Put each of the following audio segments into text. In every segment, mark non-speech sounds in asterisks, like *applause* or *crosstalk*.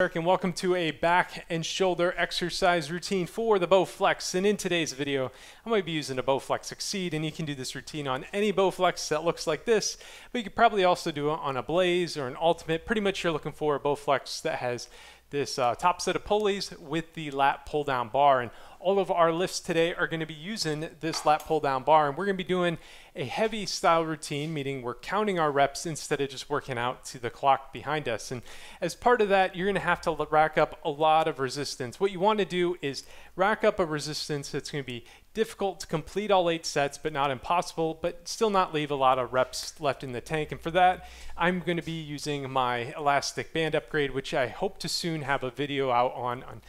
Eric and welcome to a back and shoulder exercise routine for the Bowflex. And in today's video, I'm going to be using a Bowflex Xceed and you can do this routine on any Bowflex that looks like this, but you could probably also do it on a Blaze or an Ultimate. Pretty much you're looking for a Bowflex that has this uh, top set of pulleys with the lat pull down bar. And all of our lifts today are going to be using this lat pull down bar. And we're going to be doing a heavy style routine, meaning we're counting our reps instead of just working out to the clock behind us. And as part of that, you're going to have to rack up a lot of resistance. What you want to do is rack up a resistance that's going to be difficult to complete all eight sets, but not impossible, but still not leave a lot of reps left in the tank. And for that, I'm going to be using my elastic band upgrade, which I hope to soon have a video out on, on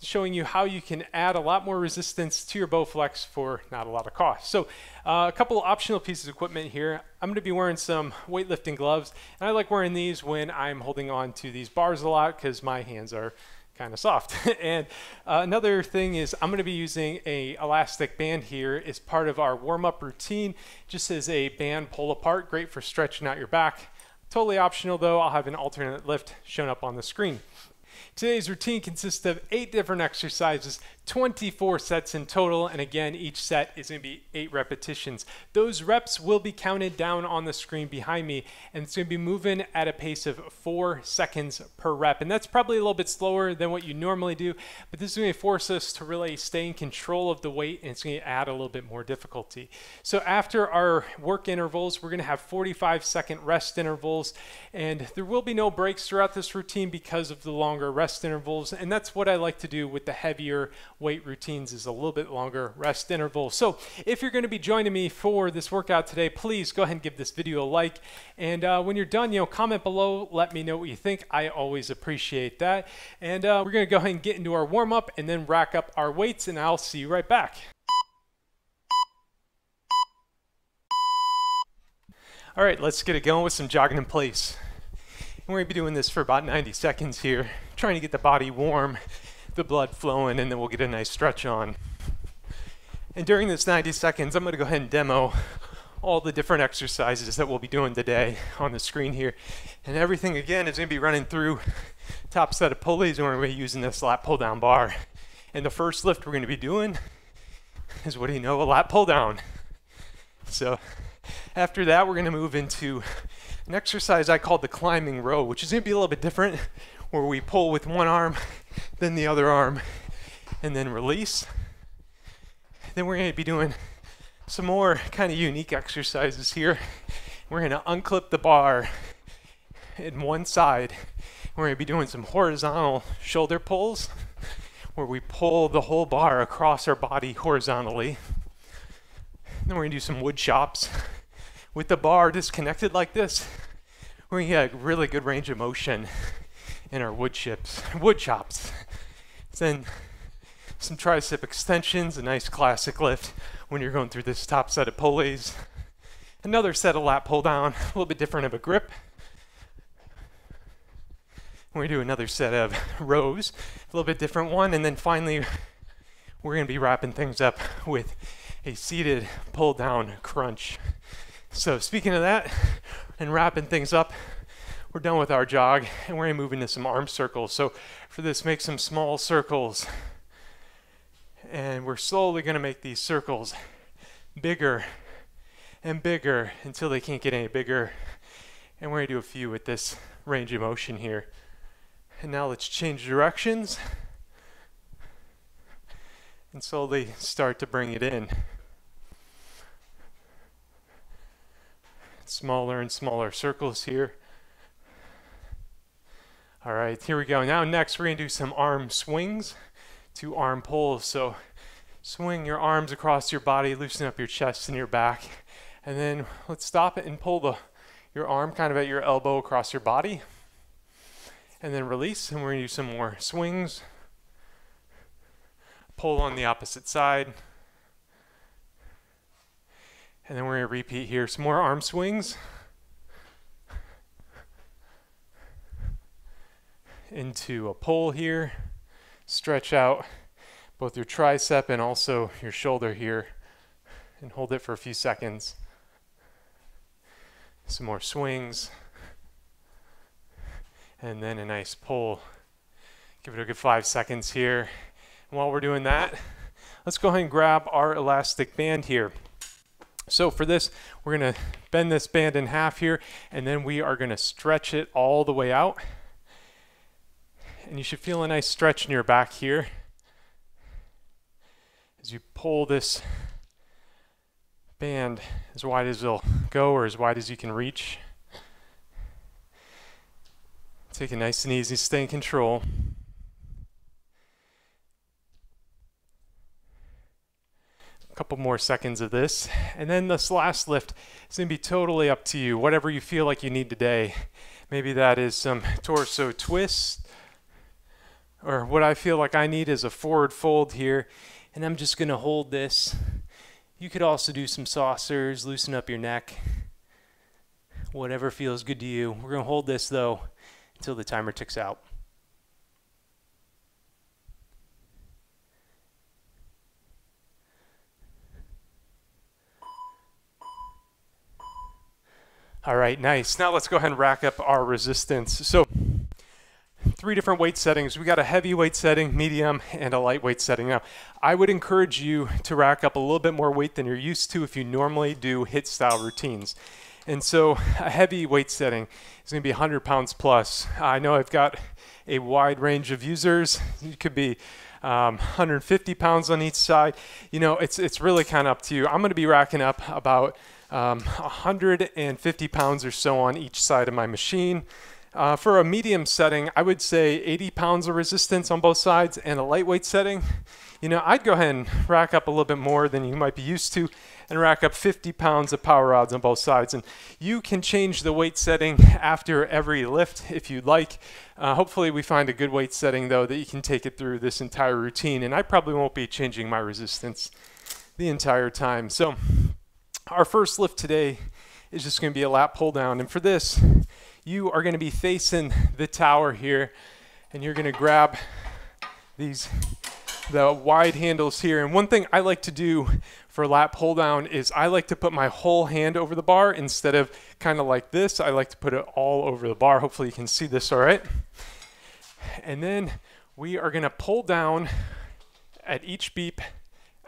showing you how you can add a lot more resistance to your Bowflex for not a lot of cost. So uh, a couple optional pieces of equipment here. I'm going to be wearing some weightlifting gloves, and I like wearing these when I'm holding on to these bars a lot because my hands are kind of soft. *laughs* and uh, another thing is I'm going to be using a elastic band here as part of our warm-up routine, just as a band pull apart, great for stretching out your back. Totally optional though, I'll have an alternate lift shown up on the screen. Today's routine consists of eight different exercises, 24 sets in total, and again, each set is going to be eight repetitions. Those reps will be counted down on the screen behind me, and it's going to be moving at a pace of four seconds per rep. And that's probably a little bit slower than what you normally do, but this is going to force us to really stay in control of the weight, and it's going to add a little bit more difficulty. So after our work intervals, we're going to have 45 second rest intervals, and there will be no breaks throughout this routine because of the longer rest rest intervals. And that's what I like to do with the heavier weight routines is a little bit longer rest interval. So if you're going to be joining me for this workout today, please go ahead and give this video a like. And uh, when you're done, you know, comment below, let me know what you think. I always appreciate that. And uh, we're going to go ahead and get into our warm up and then rack up our weights and I'll see you right back. All right, let's get it going with some jogging in place. we're going to be doing this for about 90 seconds here trying to get the body warm, the blood flowing, and then we'll get a nice stretch on. And during this 90 seconds, I'm going to go ahead and demo all the different exercises that we'll be doing today on the screen here. And everything, again, is going to be running through top set of pulleys, and we're to be using this lat pull down bar. And the first lift we're going to be doing is, what do you know, a lat pull down. So after that, we're going to move into an exercise I call the climbing row, which is going to be a little bit different where we pull with one arm, *laughs* then the other arm, and then release. Then we're going to be doing some more kind of unique exercises here. We're going to unclip the bar in one side. We're going to be doing some horizontal shoulder pulls where we pull the whole bar across our body horizontally. Then we're going to do some wood chops with the bar disconnected like this. We're going to get a really good range of motion in our wood chips, *laughs* wood chops. Then some tricep extensions, a nice classic lift when you're going through this top set of pulleys. Another set of lat pull down, *laughs* a little bit different of a grip. We do another set of *laughs* rows, a little bit different one, and then finally we're going to be wrapping things up with a seated pull down crunch. So speaking of that, and wrapping things up, we're done with our jog *laughs* and we're going to move into some arm circles. So for this, make some small circles. And we're slowly going to make these circles bigger and bigger until they can't get any bigger. And we're going to do a few with this range of motion here. And now let's change directions and slowly start to bring it in. Smaller and smaller circles here. All right, here we go. Now next we're gonna do some arm swings to arm pulls. So swing your arms across your body, loosen up your chest and your back. And then let's stop it and pull the your arm kind of at your elbow across your body. And then release, and we're gonna do some more swings. Pull on the opposite side. And then we're gonna repeat here, some more arm swings. Into a pull here. Stretch out both your tricep and also your shoulder here and hold it for a few seconds. Some more swings. And then a nice pull Give it a good five seconds here. And while we're doing that, let's go ahead and grab our elastic band here. So for this, we're to bend this band in half here, and then we are going to stretch it all the way out. And you should feel a nice stretch in your back here as you pull this band as wide as it'll go or as wide as you can reach. Take it nice and easy, stay in control. A couple more seconds of this. And then this last lift is going to be totally up to you, whatever you feel like you need today. Maybe that is some torso twist, or what I feel like I need is a forward fold here and I'm just going to hold this. You could also do some saucers, loosen up your neck, whatever feels good to you. We're going to hold this though until the timer ticks out. All right, nice. Now let's go ahead and rack up our resistance. So three different weight settings. We got a heavyweight setting, medium, and a lightweight setting. Now, I would encourage you to rack up a little bit more weight than you're used to if you normally do HIIT style routines. And so a heavy weight setting is going to be 100 pounds plus. I know I've got a wide range of users. It could be um, 150 pounds on each side. You know, it's, it's really kind of up to you. I'm going to be racking up about um, 150 pounds or so on each side of my machine. Uh, for a medium setting, I would say 80 pounds of resistance on both sides, and a lightweight setting, you know, I'd go ahead and rack up a little bit more than you might be used to and rack up 50 pounds of power rods on both sides. And you can change the weight setting *laughs* after every lift if you'd like. Uh, hopefully we find a good weight setting though that you can take it through this entire routine. And I probably won't be changing my resistance the entire time. So our first lift today is just going to be a lat pull down. And for this, you are going to be facing the tower here and you're going to grab these the wide handles here. And one thing I like to do for lat pull down is I like to put my whole hand over the bar instead of kind of like this. I like to put it all over the bar. Hopefully you can see this all right? And then we are going to pull down at each beep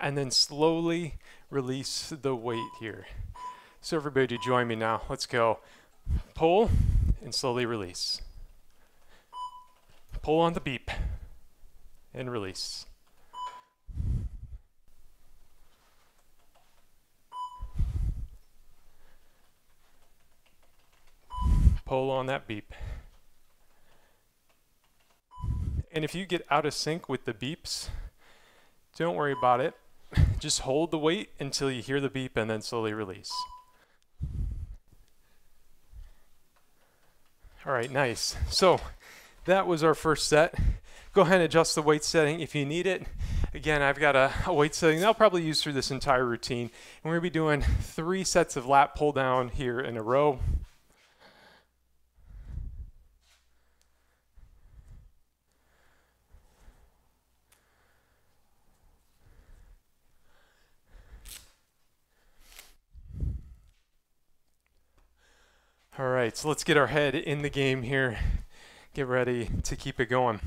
and then slowly release the weight here. So everybody join me now. Let's go. Pull and slowly release. Pull on the beep and release. Pull on that beep. And if you get out of sync with the beeps, don't worry about it. *laughs* Just hold the weight until you hear the beep and then slowly release. All right, nice. So that was our first set. Go ahead and adjust the weight setting if you need it. Again, I've got a, a weight setting that I'll probably use through this entire routine. And we're gonna be doing three sets of lat pull down here in a row. All right, so let's get our head in the game here. Get ready to keep it going.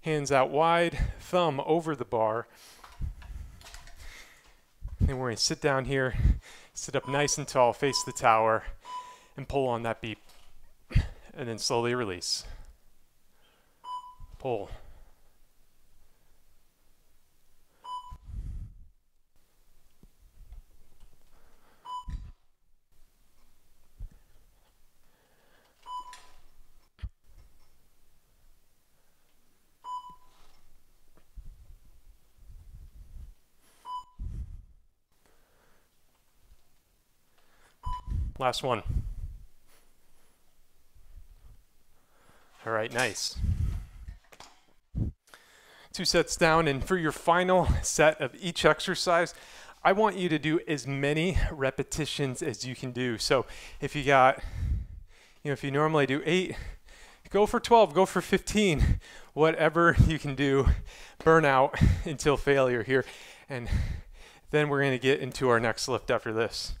Hands out wide, thumb over the bar. Then we're to sit down here, sit up nice and tall, face the tower, and pull on that beep. And then slowly release. Pull. Last one. All right, nice. Two sets down, and for your final set of each exercise, I want you to do as many repetitions as you can do. So if you got, you know, if you normally do eight, go for 12, go for 15, whatever you can do, burn out *laughs* until failure here. And then we're going to get into our next lift after this.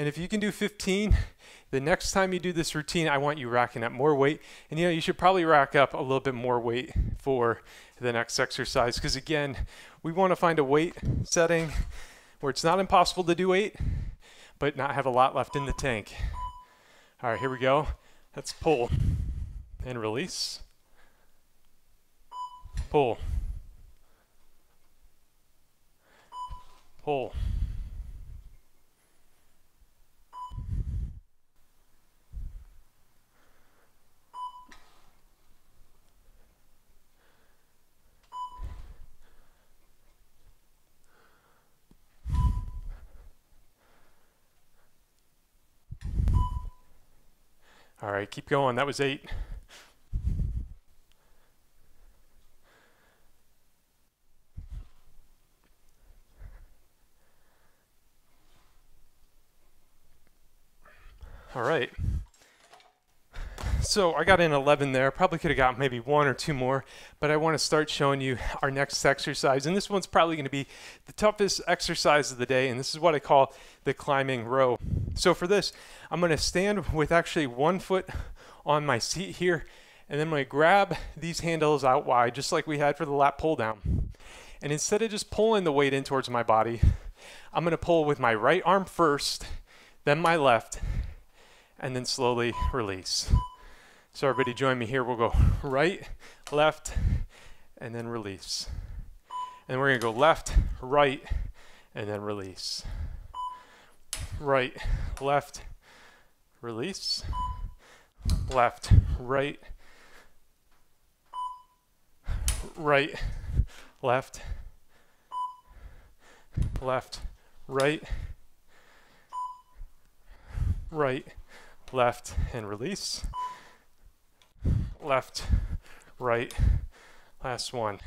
And if you can do 15, The next time you do this routine, I want you racking up more weight. And you know, you should probably rack up a little bit more weight for the next exercise because again, we want to find a weight setting where it's not impossible to do eight, but not have a lot left in the tank. All right, here we go. Let's pull and release. Pull. Pull. All right, keep going. That was eight. All right. So I got in 11 there. Probably could have got maybe one or two more, but I want to start showing you *laughs* our next exercise. And this one's probably going to be the toughest exercise of the day. And this is what I call the climbing row. So for this, I'm going to stand with actually one foot on my seat here. And then I'm going to grab these handles out wide, just like we had for the lat pull down. And instead of just pulling the weight in towards my body, I'm going to pull with my right arm first, then my left, and then slowly release. So everybody join me here. We'll go *laughs* right, left, and then release. And we're going to go left, right, and then release. Right, left, release. Left, right, right, left, left, right, right, left, and release. Left, right, last one.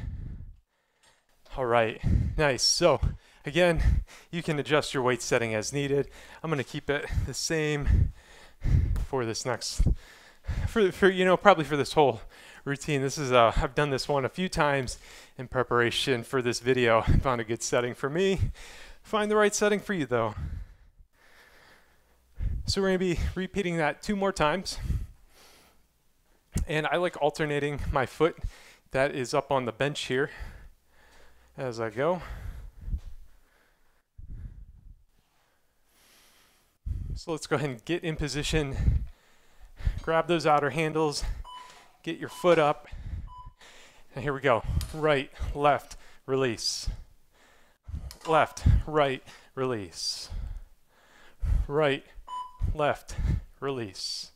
All right, nice. So again, you can adjust your weight setting as needed. I'm gonna keep it the same for this next, for, for you know, probably for this whole routine. This is, uh, I've done this one a few times in preparation for this video. *laughs* Found a good setting for me. Find the right setting for you though. So we're to be repeating that two more times. And I like alternating *laughs* my foot that is up on the bench here as I go. So let's go ahead and get in position. Grab those outer handles. Get your foot up. And here we go. Right, left, release. Left, right, release. Right, left, release.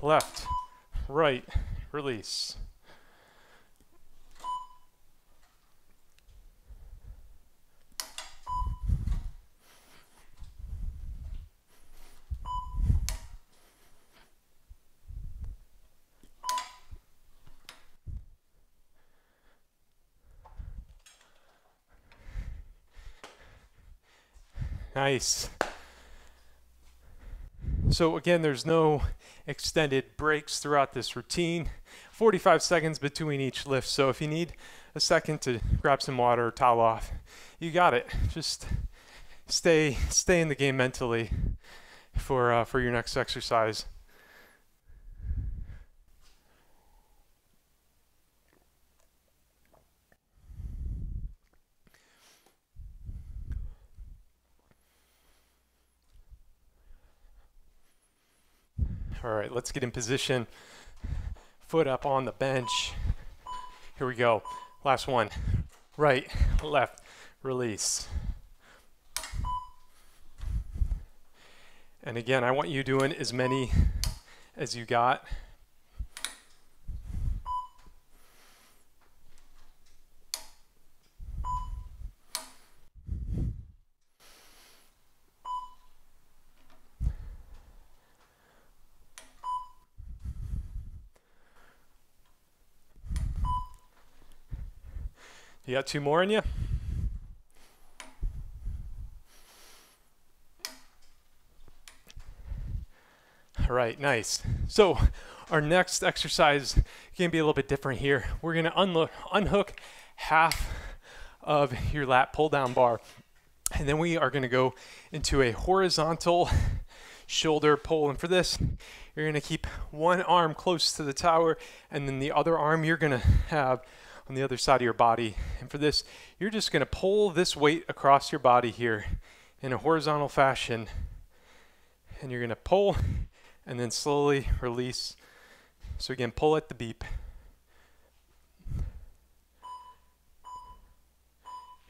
Left, right, release. Nice. So again, there's no extended breaks throughout this routine. 45 seconds between each lift. So if you need a second to grab some water or towel off, you got it. Just stay stay in the game mentally for uh, for your next exercise. All right, let's get in position. Foot up on the bench. Here we go. Last one. Right, left, release. And again, I want you doing as many as you got. You got two more in you? All right, nice. So our next exercise can be a little bit different here. We're gonna unhook half of your lat pull down bar. And then we are gonna go into a horizontal shoulder pull. And for this, you're to keep one arm close to the tower, and then the other arm you're to have on the other side of your body. And for this, you're just going to pull this weight across your body here in a horizontal fashion. And you're going to pull and then slowly release. So again, pull at the beep.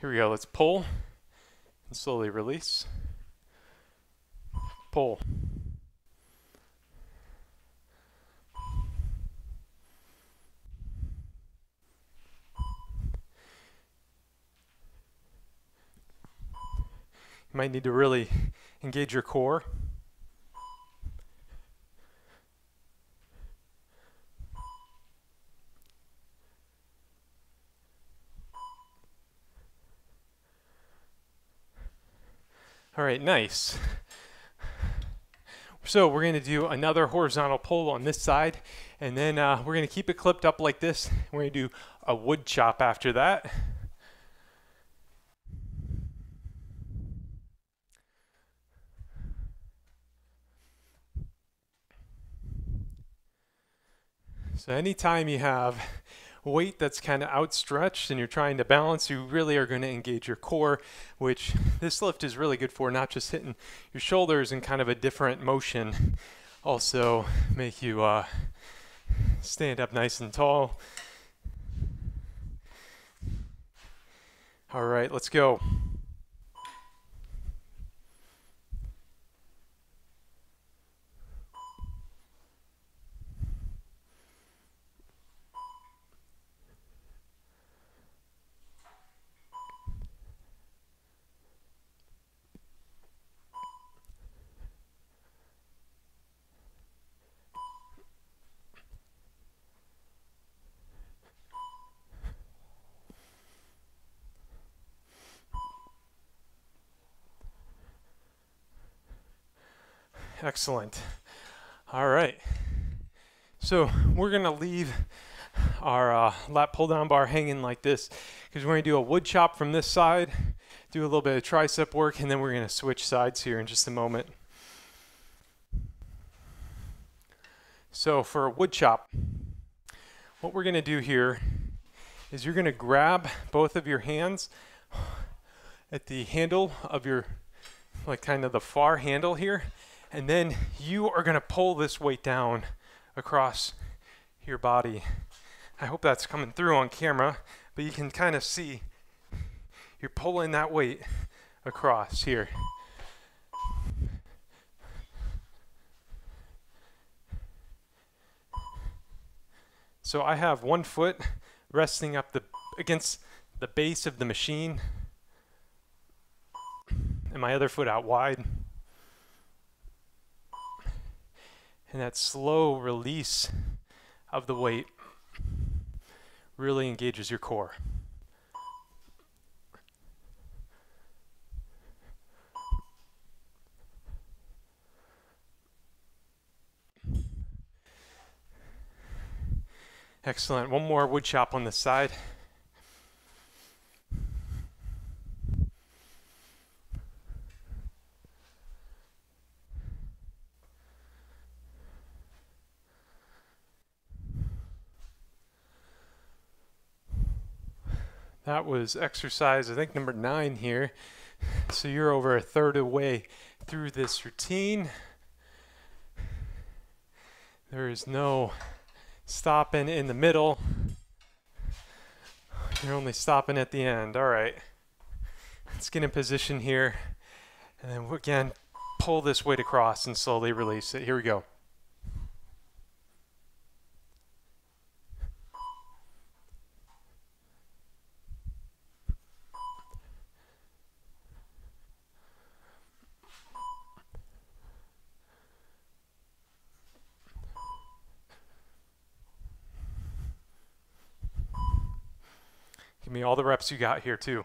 Here we go. Let's pull and slowly release. Pull. You might need to really engage your core. All right, nice. So we're going to do another horizontal pull on this side, and then uh, we're going to keep it clipped up like this. We're going to do a wood chop after that. So anytime you have weight that's kind of outstretched and you're trying to balance, you really are going to engage your core, which this lift is really good for, not just hitting your shoulders in kind of a different motion, also make you uh, stand up nice and tall. All right, let's go. Excellent. All right. So we're going to leave our uh, lat pull down bar hanging like this because we're going to do a wood chop from this side, do a little bit of tricep work, and then we're going to switch sides here in just a moment. So for a wood chop, what we're going to do here is you're going to grab both of your hands at the handle of your, like kind of the far handle here, and then you are going to pull this weight down across your body. I hope that's coming through on camera, but you can kind of see you're pulling that weight across here. So I have one foot resting up the against the base of the machine and my other foot out wide. And that slow release of the weight really engages your core. Excellent. One more wood chop on the side. That was exercise, I think, number nine here. *laughs* So you're over a third of the way through this routine. There is no stopping in the middle. You're only stopping at the end. All right. Let's get in position here. And then again, pull this weight across and slowly release it. Here we go. All the reps you got here, too.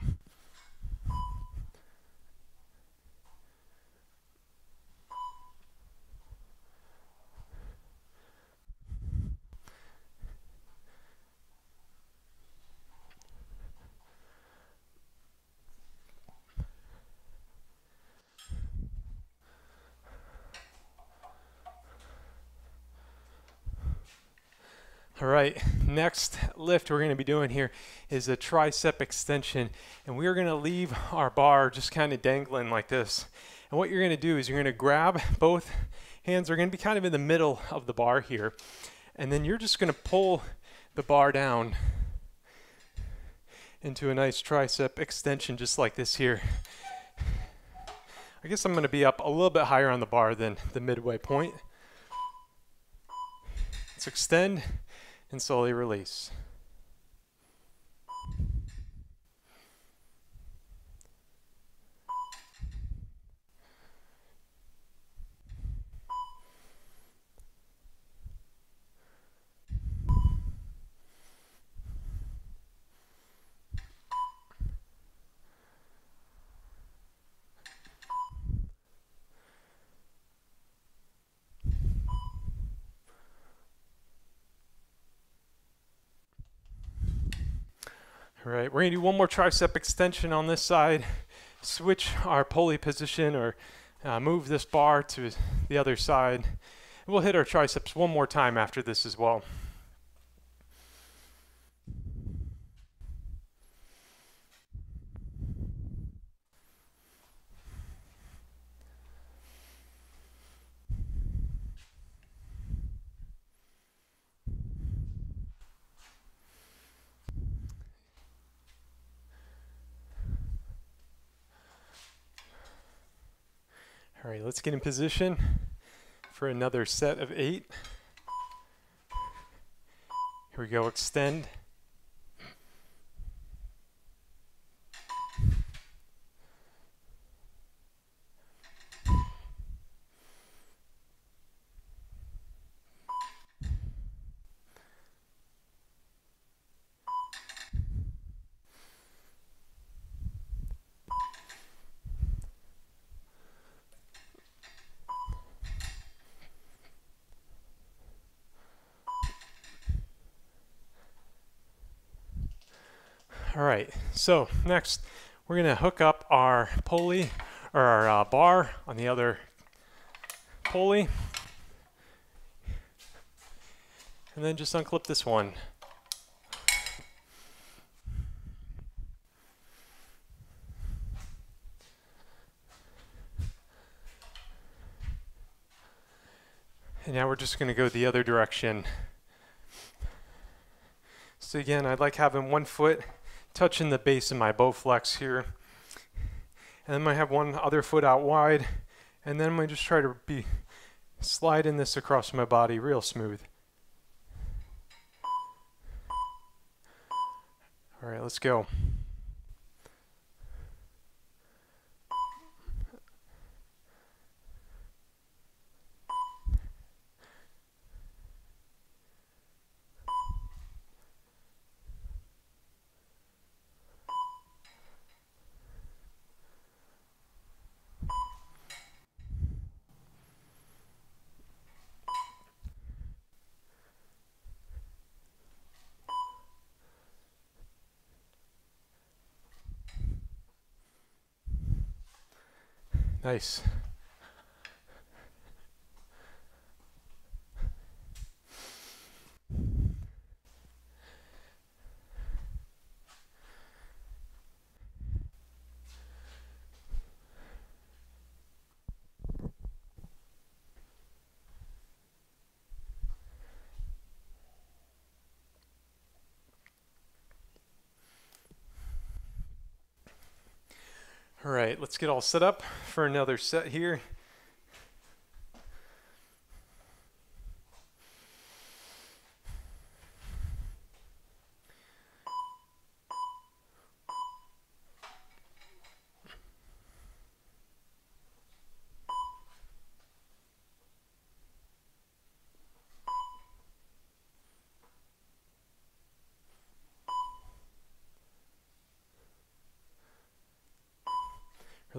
Right, next lift we're going to be doing here is a tricep extension, and we are going to leave our bar just kind of dangling like this. And what you're going to do is you're going to grab both hands are going to be kind of in the middle of the bar here, and then you're just going to pull the bar down into a nice tricep extension just like this here. I guess I'm going to be up a little bit higher on the bar than the midway point. Let's extend and slowly release. Right, we're gonna do one more tricep extension on this side, switch our pulley position or uh, move this bar to the other side. We'll hit our triceps one more time after this as well. All right, let's get in position for another set of eight. Here we go, extend. All right, so next we're gonna hook up our pulley or our uh, bar on the other pulley. And then just unclip this one. And now we're just going to go the other direction. So again, I'd like having one foot touching the base of my Bowflex here. And then I have one other foot out wide. And then I'm going to just try to be sliding this across my body real smooth. All right, let's go. Nice. All right, let's get all set up for another set here.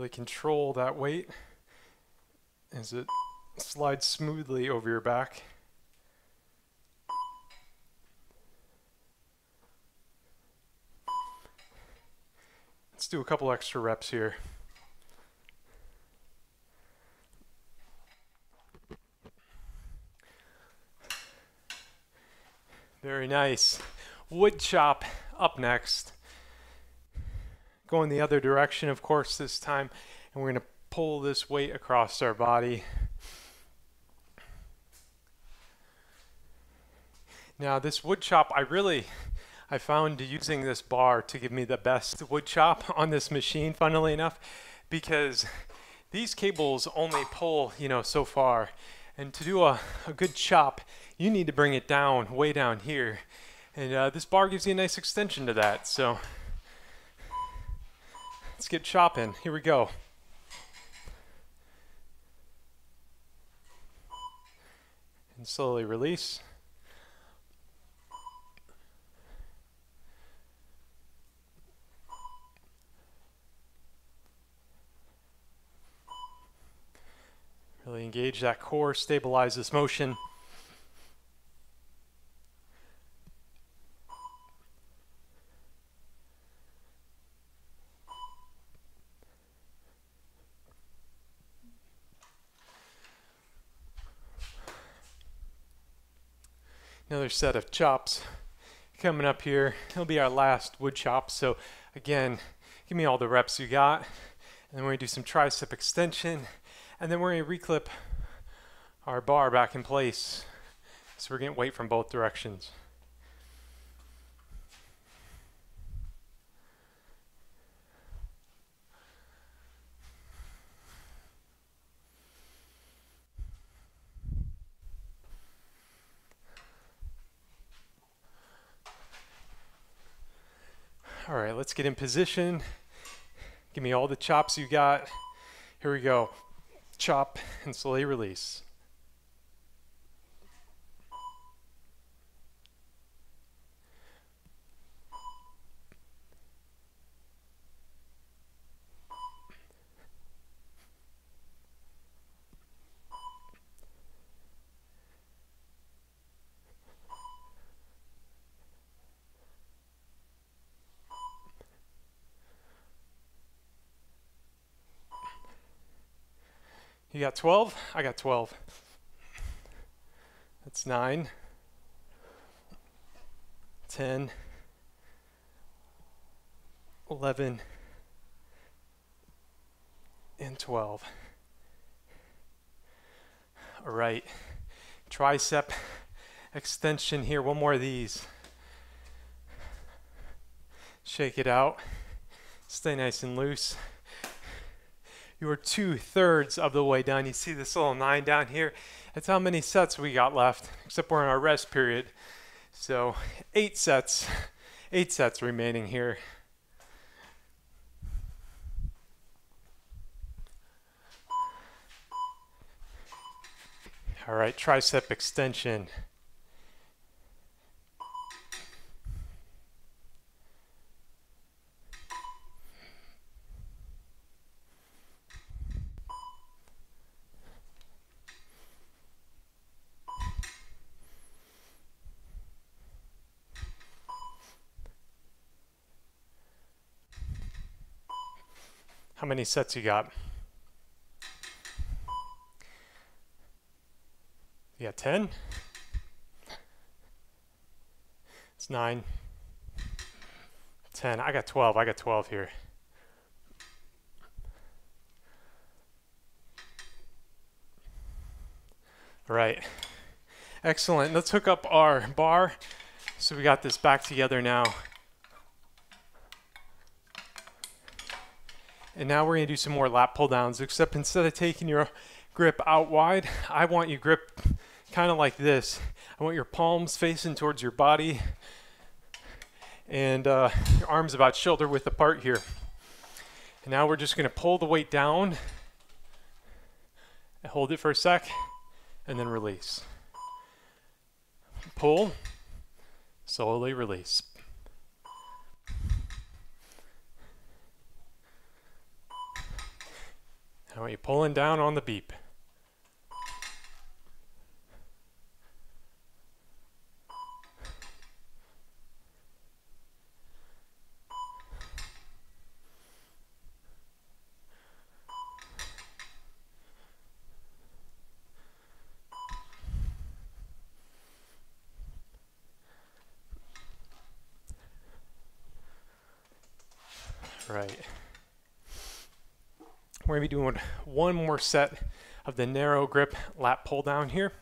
Really control that weight as it slides smoothly over your back. Let's do a couple extra reps here. Very nice. Wood chop up next. Going the other direction, of course, this time. And we're going to pull this weight across our body. Now this wood chop, I really, I found using this bar to give me the best wood chop *laughs* on this machine, funnily enough, because these cables only pull, you know, so far. And to do a, a good chop, you need to bring it down, way down here. And uh, this bar gives you a nice extension to that. So let's get chopping. Here we go. And slowly release. Really engage that core, stabilize this motion. Another set of chops coming up here. It'll be our last wood chop. So again, give me all the reps you got. And then we're gonna do some tricep extension and then we're to reclip our bar back in place. So we're getting weight from both directions. All right, let's get in position. Give me all the chops you got. Here we go chop, and slowly release. You got 12? I got 12. That's 9, 10, 11, and 12. All right, tricep extension here. One more of these. Shake it out. Stay nice and loose you are two thirds of the way done. You see this little nine down here? That's how many sets we got left, except we're in our rest period. So eight sets, eight sets remaining here. All right, tricep extension. How many sets you got? You got 10? It's 9. 10. I got 12. I got 12 here. All right. Excellent. Let's hook up our bar. So we got this back together now. And now we're gonna do some more lat pull downs, except instead of taking your grip out wide, I want you grip kind of like this. I want your palms facing towards your body and uh, your arms about shoulder width apart here. And now we're just gonna pull the weight down, hold it for a sec, and then release. Pull, slowly release. How are you pulling down on the beep. Right. We're to be doing one more set of the narrow grip lat pull down here.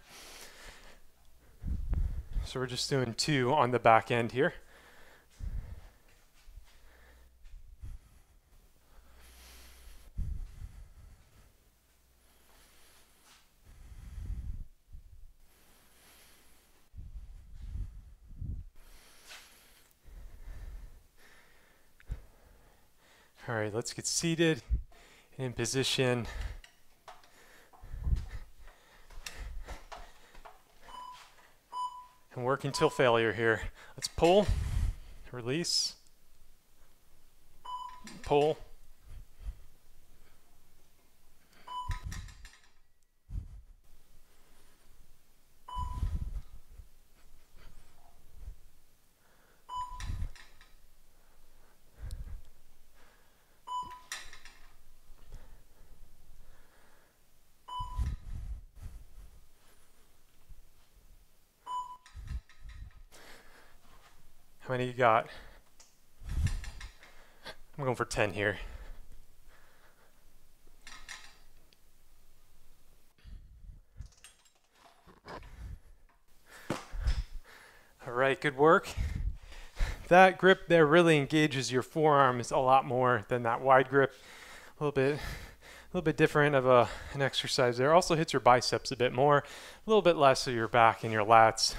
So we're just doing two on the back end here. All right, let's get seated in position. And work until failure here. Let's pull, release, pull, How many you got? I'm going for 10 here. All right, good work. That grip there really engages your forearms a lot more than that wide grip. A little bit, a little bit different of a, an exercise there. Also hits your biceps a bit more, a little bit less of your back and your lats.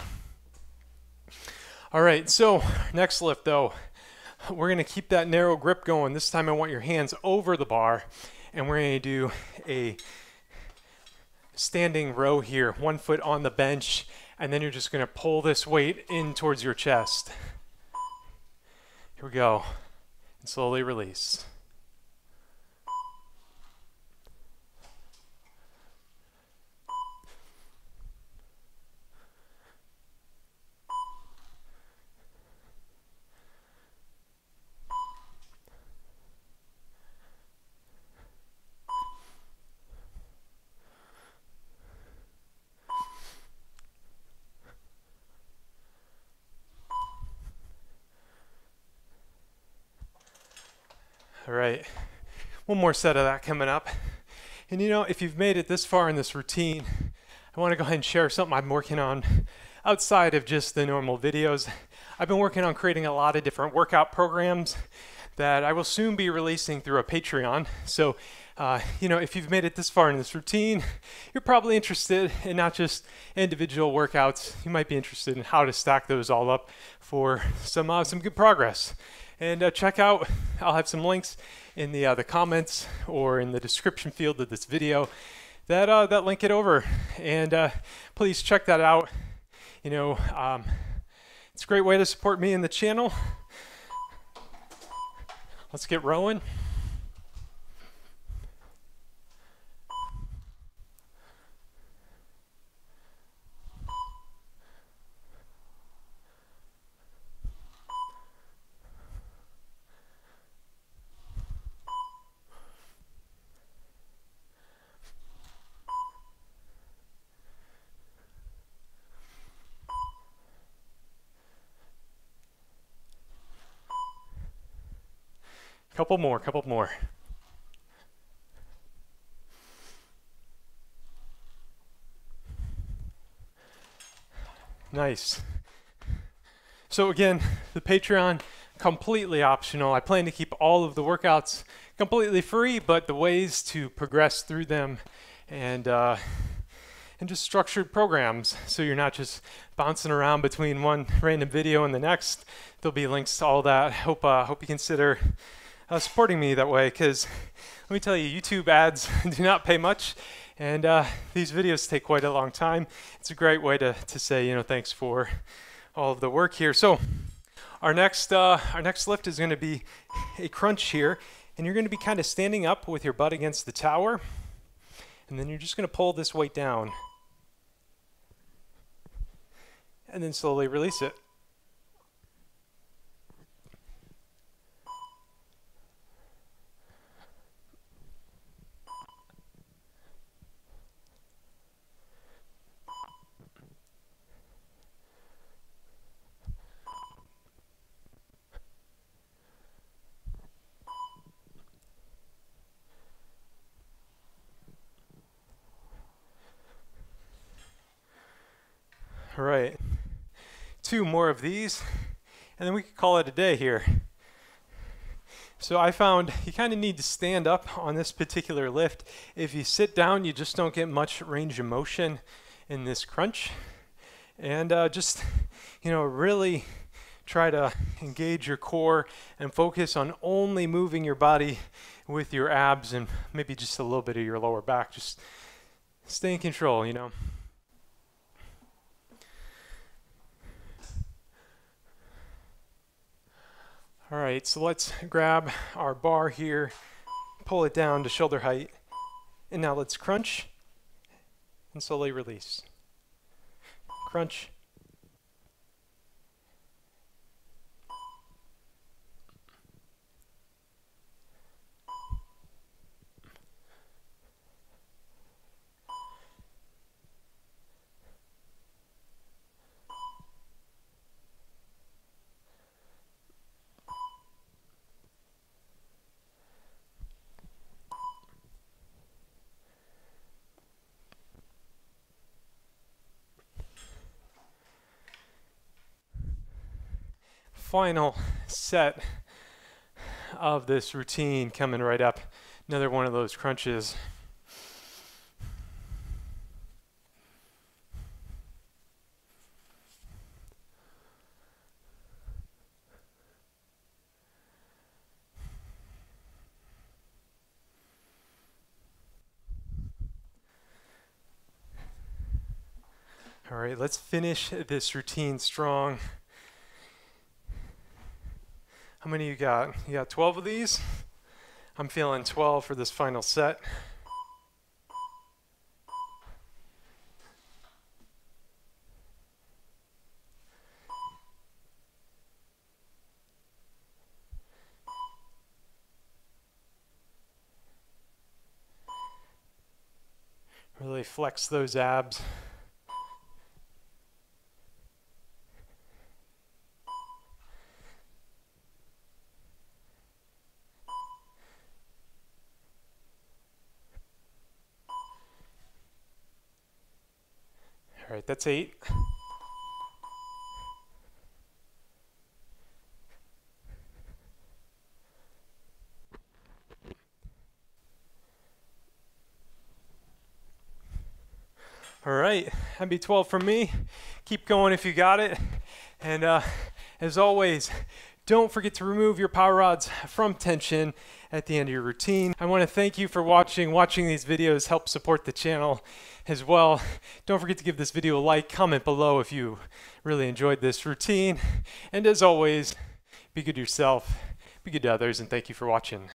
All right, so next lift though, we're gonna keep that narrow grip going. This time I want your hands over the bar and we're gonna do a standing row here, one foot on the bench, and then you're just gonna pull this weight in towards your chest. Here we go, and slowly release. All right, one more set of that coming up. And you know, if you've made it this far in this routine, I want to go ahead and share something I'm working on outside of just the normal videos. I've been working on creating a lot of different workout programs that I will soon be releasing through a Patreon. So, uh, you know, if you've made it this far in this routine, you're probably interested in not just individual workouts. You might be interested in how to stack those all up for some uh, some good progress. And uh, check out, I'll have some links in the, uh, the comments or in the description field of this video that, uh, that link it over. And uh, please check that out. You know, um, it's a great way to support me and the channel. Let's get rolling. Couple more, couple more. Nice. So again, the Patreon, completely optional. I plan to keep all of the workouts completely free, but the ways to progress through them and uh, and just structured programs so you're not just bouncing around between one random video and the next. There'll be links to all that. Hope uh, hope you consider uh, supporting me that way because *laughs* let me tell you, YouTube ads *laughs* do not pay much and uh, these videos take quite a long time. It's a great way to, to say, you know, thanks for all of the work here. So our next, uh, our next lift is going to be *laughs* a crunch here and you're going to be kind of standing up with your butt against the tower and then you're just going to pull this weight down and then slowly release it. All right, two more of these, and then we could call it a day here. So I found you kind of need to stand up on this particular lift. If you sit down, you just don't get much range of motion in this crunch. And uh, just, you know, really try to engage your core and focus on only moving your body with your abs and maybe just a little bit of your lower back. Just stay in control, you know. All right, so let's *laughs* grab our bar here, pull it down to shoulder height, and now let's crunch and slowly release. Crunch. Final set of this routine coming right up. Another one of those crunches. All right, let's finish this routine strong. How many you got? You got 12 of these? I'm feeling 12 for this final set. Really flex those abs. That's eight. All right, that'd be 12 from me. Keep going if you got it. And uh, as always, don't forget to remove your power rods from tension at the end of your routine. I want to thank you for watching. Watching these videos helps support the channel as well. Don't forget to give this video a like, comment below if you really enjoyed this routine. And as always, be good to yourself, be good to others, and thank you for watching.